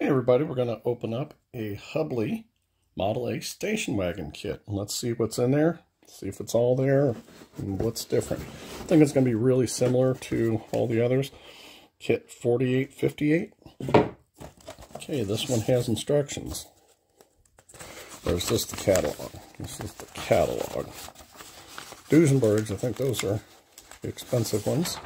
Hey everybody, we're going to open up a Hubley Model A station wagon kit. Let's see what's in there, see if it's all there, and what's different. I think it's going to be really similar to all the others. Kit 4858. Okay, this one has instructions. Or is this the catalog? This is the catalog. Duesenbergs, I think those are expensive ones.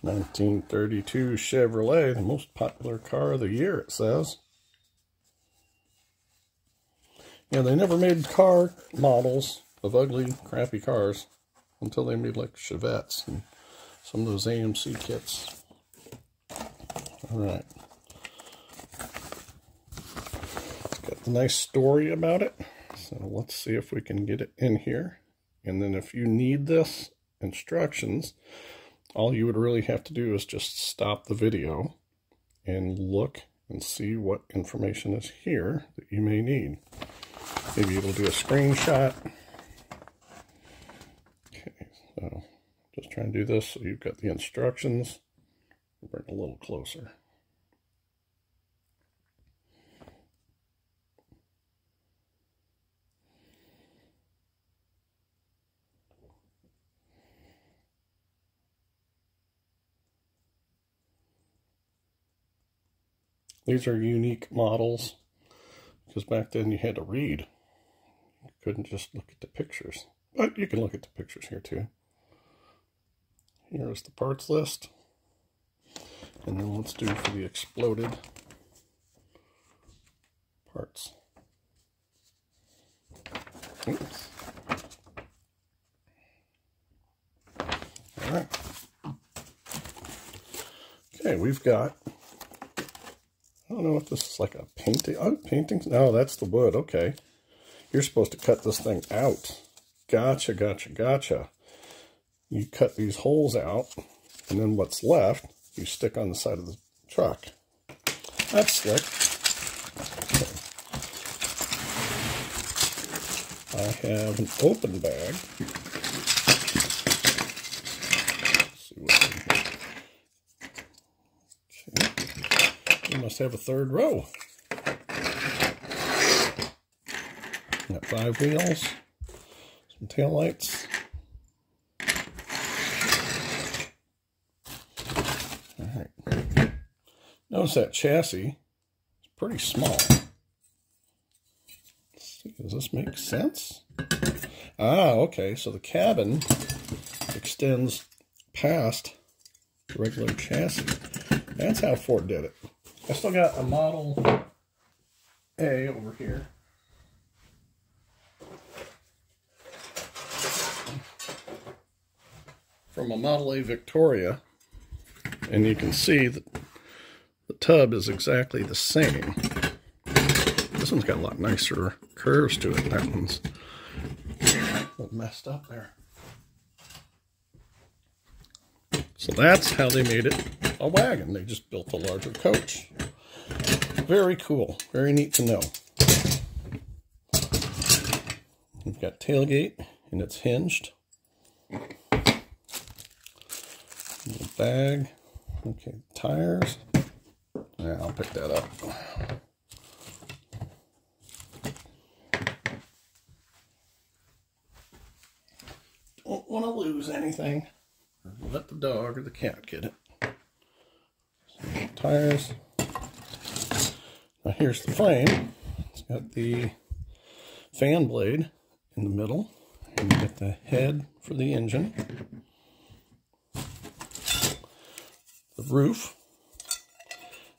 1932 Chevrolet, the most popular car of the year, it says. Yeah, they never made car models of ugly, crappy cars until they made like Chevettes and some of those AMC kits. All right. It's got the nice story about it. So let's see if we can get it in here. And then if you need this instructions, all you would really have to do is just stop the video and look and see what information is here that you may need. Maybe it'll do a screenshot. Okay, so just trying to do this so you've got the instructions. Bring a little closer. These are unique models because back then you had to read. You couldn't just look at the pictures. But you can look at the pictures here too. Here's the parts list. And then let's do for the exploded parts. Oops. All right. Okay, we've got don't know if this is like a painting. Oh, paintings? No, that's the wood. Okay. You're supposed to cut this thing out. Gotcha, gotcha, gotcha. You cut these holes out, and then what's left, you stick on the side of the truck. That's slick. Okay. I have an open bag. Must have a third row. Got five wheels, some tail lights. All right. Notice that chassis is pretty small. See, does this make sense? Ah, okay. So the cabin extends past the regular chassis. That's how Ford did it. I still got a Model A over here. From a Model A Victoria. And you can see that the tub is exactly the same. This one's got a lot nicer curves to it. That one's messed up there. So that's how they made it a wagon. They just built a larger coach. Very cool. Very neat to know. We've got tailgate and it's hinged. Little bag. Okay, tires. Yeah, I'll pick that up. Don't want to lose anything. Let the dog or the cat get it. tires. Now here's the frame. It's got the fan blade in the middle. And you get the head for the engine. The roof.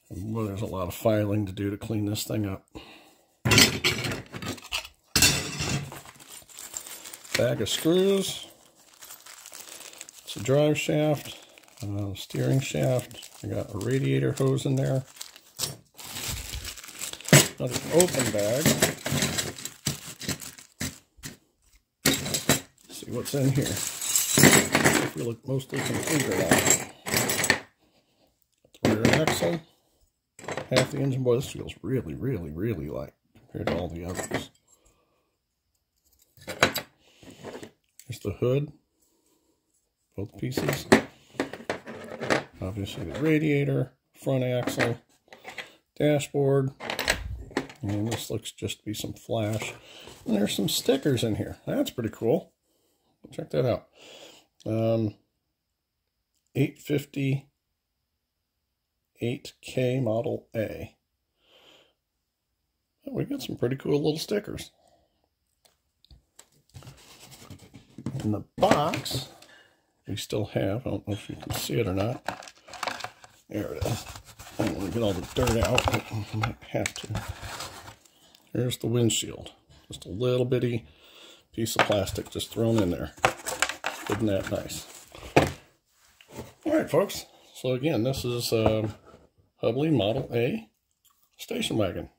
And well, there's a lot of filing to do to clean this thing up. Bag of screws. It's a drive shaft, a steering shaft. I got a radiator hose in there. Another open bag. Let's see what's in here. I feel like mostly complete out. The rear axle. Half the engine. Boy, this feels really, really, really light compared to all the others. Here's the hood. both pieces. Obviously the radiator, front axle, dashboard, and this looks just to be some flash. And there's some stickers in here. That's pretty cool. Check that out. Um, 850 8K Model A. Oh, we got some pretty cool little stickers. In the box, we still have, I don't know if you can see it or not. There it is. I don't want to get all the dirt out, but I might have to. Here's the windshield. Just a little bitty piece of plastic just thrown in there. Isn't that nice? All right, folks. So again, this is uh, Hubley Model A station wagon.